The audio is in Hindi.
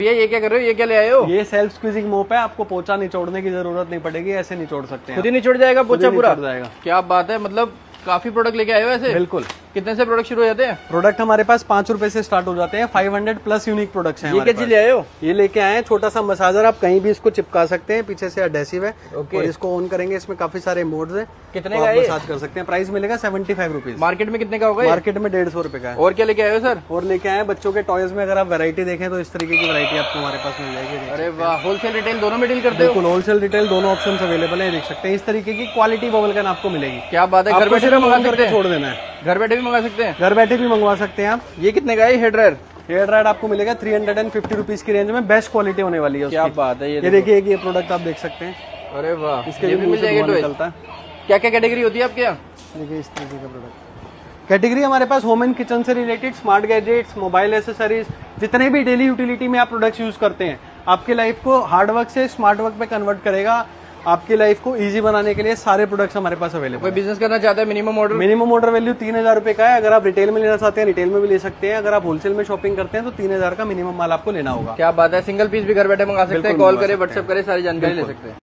भैया ये क्या कर रहे हो? ये क्या ले आए हो? ये सेल्फ स्क्वीजिंग मोप है आपको पोचा निचोड़ने की ज़रूरत नहीं पड़ेगी ऐसे निचोड़ सकते हैं खुद ही निचोड़ जाएगा पोचा पूरा? जाएगा। क्या बात है मतलब काफ़ी प्रोडक्ट लेके आए हो ऐसे? बिल्कुल। कितने से प्रोडक्ट शुरू हो जाते हैं? प्रोडक्ट हमारे पास पाँच रुपए से स्टार्ट हो जाते हैं। Five hundred plus unique product है ये ले आए हो? ये लेके आए हैं छोटा सा मसाजर आप कहीं भी इसको चिपका सकते हैं पीछे से अडेसिव है। ओके। और इसको ऑन करेंगे इसमें काफ़ी सारे मोड्स है। कितने तो का है? मसाज कर सकते हैं। प्राइस मिलेगा सेवेंटी फाइव रुपीज़ मार्केट में कितने का होगा मार्केट में डेढ़ सौ रुपए का है। और क्या लेके आए हो सर और लेके आए बच्चों के टॉयज में अगर आप वैरायटी देखें तो इस तरीके की वैरायटी आपको हमारे पास मिल जाएगी। अरे वाह होलसेल रिटेल दोनों में डील करते हो? बिल्कुल होलसेल रिटेल दोनों ऑप्शन अवेलेबल है देख सकते हैं। इस तरीके की क्वालिटी बबल गन आपको मिलेगी। क्या बात है घर सकते करके छोड़ देना है। घर बैठे भी मंगा सकते हैं? घर बैठे भी मंगवा सकते हैं आप। ये कितने का है हेड ड्रायर हेयर ड्राइड आपको मिलेगा three hundred and fifty rupees की रेंज में बेस्ट क्वालिटी होने वाली है क्या बात है ये ये देखिए ये प्रोडक्ट आप देख सकते हैं। अरे वाह इसके भी मिल जाएगा निकलता है। क्या क्या कैटेगरी होती है आपके यहाँ? देखिए इस तरीके का प्रोडक्ट कैटेगरी हमारे पास होम एंड किचन से related smart gadgets mobile accessories जितने भी डेली यूटिलिटी में आप प्रोडक्ट्स यूज़ करते हैं आपके लाइफ को हार्ड वर्क से स्मार्ट वर्क पे कन्वर्ट करेगा। आपकी लाइफ को इजी बनाने के लिए सारे प्रोडक्ट्स हमारे पास अवेलेबल कोई बिज़नेस करना चाहता है minimum order minimum order value तीन हज़ार रुपए का है। अगर आप रिटेल में लेना चाहते हैं रिटेल में भी ले सकते हैं। अगर आप होलसेल में शॉपिंग करते हैं तो तीन हज़ार का मिनिमम माल आपको लेना होगा। क्या बात है? सिंगल पीस भी घर बैठे मंगा सकते हैं कॉल करें व्हाट्सअप करें व्हाट्सएप करे सारी जानकारी ले सकते हैं।